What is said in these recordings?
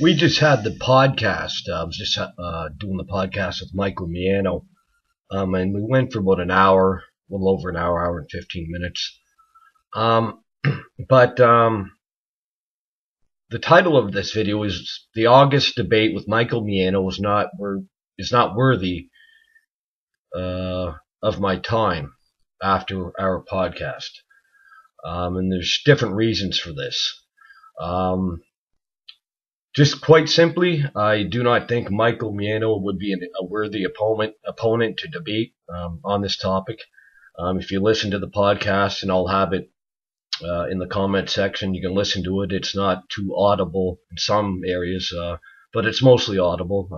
we just had the podcast. Uh, I was just uh, doing the podcast with Michael Miano, um, and we went for about an hour, a little over an hour, hour and fifteen minutes. Um, but um, the title of this video is "The August Debate with Michael Miano is not is not worthy uh, of my time after our podcast." Um, and there's different reasons for this. Um, just quite simply, I do not think Michael Miano would be a worthy opponent opponent to debate um, on this topic. Um, if you listen to the podcast, and I'll have it uh, in the comment section, you can listen to it. It's not too audible in some areas, uh, but it's mostly audible.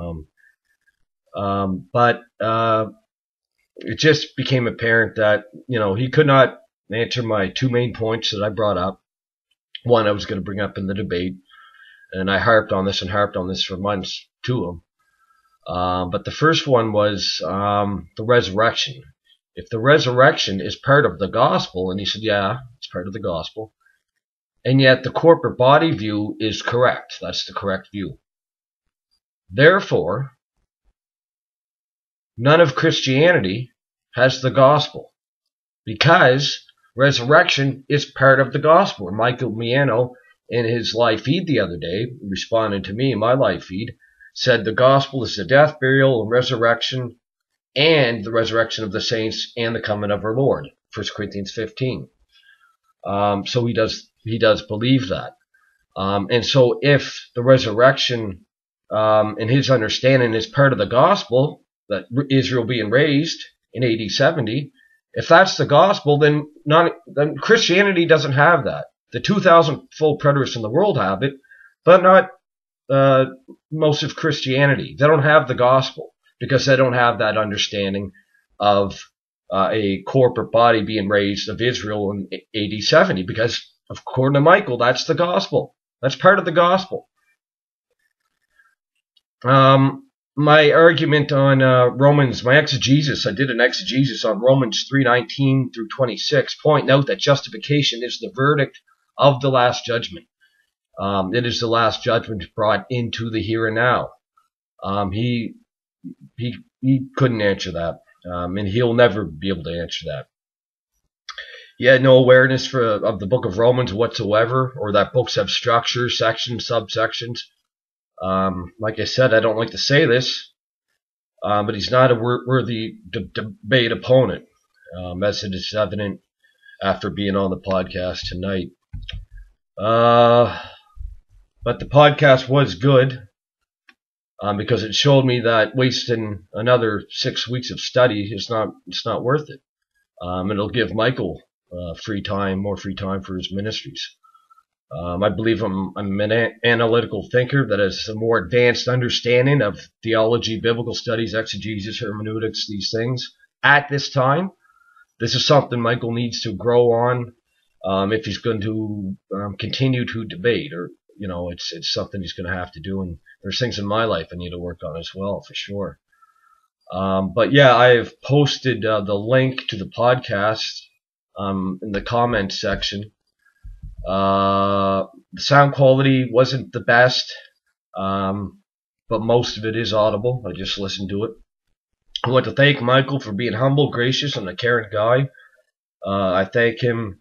Um, um but uh, it just became apparent that you know he could not answer my two main points that I brought up. One, I was going to bring up in the debate and I harped on this and harped on this for months to him. Um, but the first one was um, the resurrection. If the resurrection is part of the gospel, and he said, yeah, it's part of the gospel, and yet the corporate body view is correct. That's the correct view. Therefore, none of Christianity has the gospel because resurrection is part of the gospel. Michael Miano in his live feed the other day, responding to me in my live feed, said the gospel is the death, burial, and resurrection, and the resurrection of the saints and the coming of our Lord. 1 Corinthians 15. Um, so he does he does believe that. Um, and so if the resurrection um, in his understanding is part of the gospel, that Israel being raised in AD 70, if that's the gospel, then not then Christianity doesn't have that. The 2,000 full preterists in the world have it, but not uh, most of Christianity. They don't have the gospel because they don't have that understanding of uh, a corporate body being raised of Israel in AD 70 because according to Michael, that's the gospel. That's part of the gospel. Um, my argument on uh, Romans, my exegesis, I did an exegesis on Romans 3:19 through 26, pointing out that justification is the verdict of the last judgment. Um, it is the last judgment brought into the here and now. Um, he he he couldn't answer that, um, and he'll never be able to answer that. He had no awareness for of the book of Romans whatsoever, or that books have structures, sections, subsections. Um, like I said, I don't like to say this, uh, but he's not a worthy de- debate opponent, um, as it is evident after being on the podcast tonight. Uh, but the podcast was good um, because it showed me that wasting another six weeks of study is not it's not worth it. Um, it'll give Michael uh, free time, more free time for his ministries. Um, I believe I'm, I'm an a- analytical thinker that has a more advanced understanding of theology, biblical studies, exegesis, hermeneutics, these things at this time. This is something Michael needs to grow on um, if he's going to um, continue to debate, or you know, it's it's something he's going to have to do. And there's things in my life I need to work on as well, for sure. Um, but yeah, I've posted uh, the link to the podcast um, in the comments section. Uh, the sound quality wasn't the best, um, but most of it is audible. I just listened to it. I want to thank Michael for being humble, gracious, and a caring guy. Uh, I thank him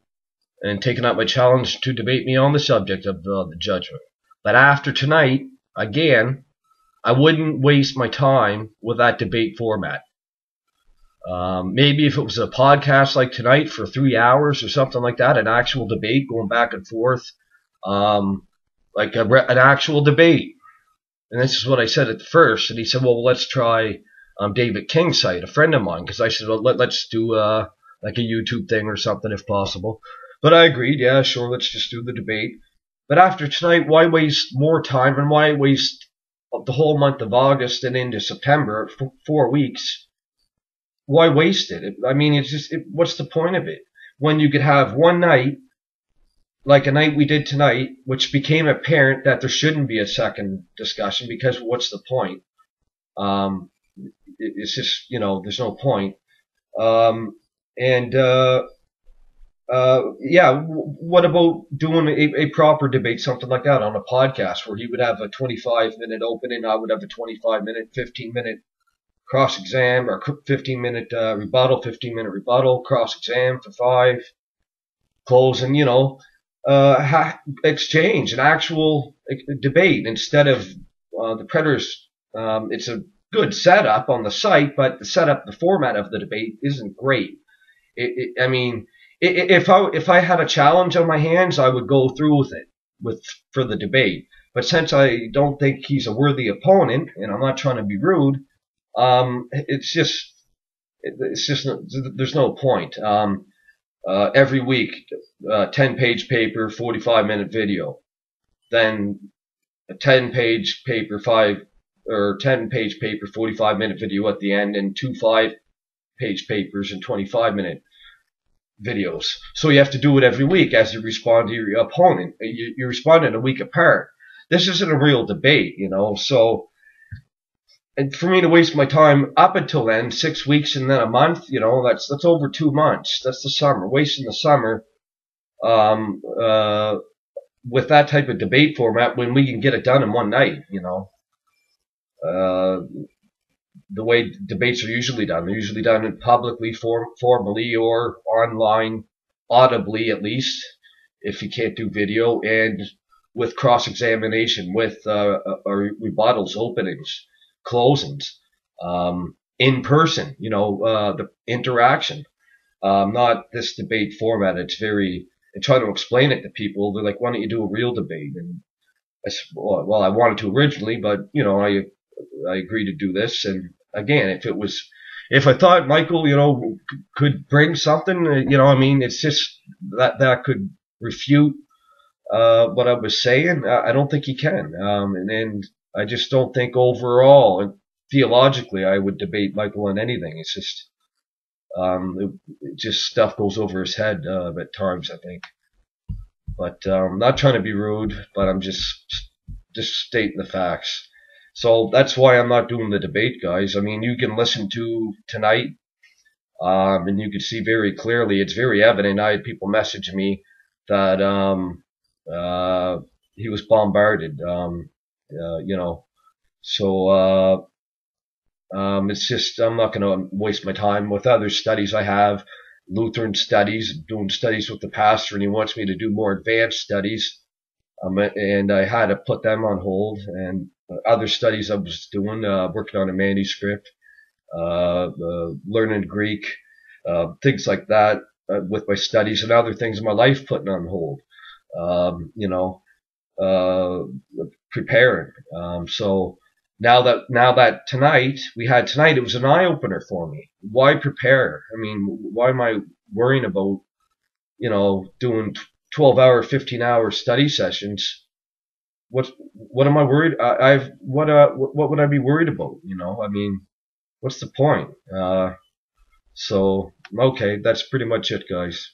and taken up my challenge to debate me on the subject of the, the judgment. But after tonight, again, I wouldn't waste my time with that debate format. Um, maybe if it was a podcast like tonight for three hours or something like that, an actual debate going back and forth, um, like a, an actual debate. And this is what I said at first. And he said, well, let's try um, David King's site, a friend of mine, because I said, well, let, us do uh, like a YouTube thing or something if possible. But I agreed, yeah, sure, let's just do the debate. But after tonight, why waste more time and why waste the whole month of August and into September, four weeks? Why waste it? I mean, it's just, it, what's the point of it? When you could have one night, like a night we did tonight, which became apparent that there shouldn't be a second discussion because what's the point? Um, it, it's just, you know, there's no point. Um, and, uh, uh, yeah, what about doing a, a, proper debate, something like that, on a podcast where he would have a 25 minute opening, I would have a 25 minute, 15 minute cross exam, or 15 minute uh, rebuttal, 15 minute rebuttal, cross exam for five, close, and you know, uh, ha- exchange, an actual debate instead of uh, the Predators. Um, it's a good setup on the site, but the setup, the format of the debate isn't great. It, it, I mean, if I if I had a challenge on my hands, I would go through with it with for the debate. But since I don't think he's a worthy opponent, and I'm not trying to be rude, um, it's just it's just there's no point. Um, uh, every week, uh, 10 page paper, 45 minute video, then a 10 page paper, five or 10 page paper, 45 minute video at the end, and two five page papers and 25 minute videos. So you have to do it every week as you respond to your opponent. You, you respond in a week apart. This isn't a real debate, you know. So, and for me to waste my time up until then, six weeks and then a month, you know, that's that's over two months. That's the summer, wasting the summer. Um, uh, with that type of debate format, when we can get it done in one night, you know. Uh, the way debates are usually done. They're usually done publicly, form, formally, or online, audibly at least, if you can't do video, and with cross examination, with uh, uh, rebuttals, openings, closings, um, in person, you know, uh, the interaction. Um, not this debate format. It's very, and trying to explain it to people. They're like, why don't you do a real debate? And I said, well, well, I wanted to originally, but, you know, I I agreed to do this. And again, if it was, if I thought Michael, you know, could bring something, uh, you know, I mean, it's just that that could refute uh, what I was saying. I don't think he can. Um, and, and I just don't think overall, theologically, I would debate Michael on anything. It's just, um, it, it just stuff goes over his head uh, at times, I think. But um, not trying to be rude, but I'm just just stating the facts. So that's why I'm not doing the debate, guys. I mean, you can listen to tonight, um, and you can see very clearly. It's very evident. I had people message me that um, uh, he was bombarded. Um, uh, you know, so uh, um, it's just I'm not going to waste my time with other studies I have. Lutheran studies, doing studies with the pastor, and he wants me to do more advanced studies. Um, and I had to put them on hold. And other studies I was doing, uh, working on a manuscript, uh, learning Greek, uh, things like that uh, with my studies and other things in my life putting on hold. Um, you know, uh, preparing. Um, so now that now that tonight we had tonight, it was an eye opener for me. Why prepare? I mean, why am I worrying about you know doing 12 hour, 15 hour study sessions what what am I worried? I, have what uh what would I be worried about? You know, I mean, what's the point? Uh, so okay, that's pretty much it, guys.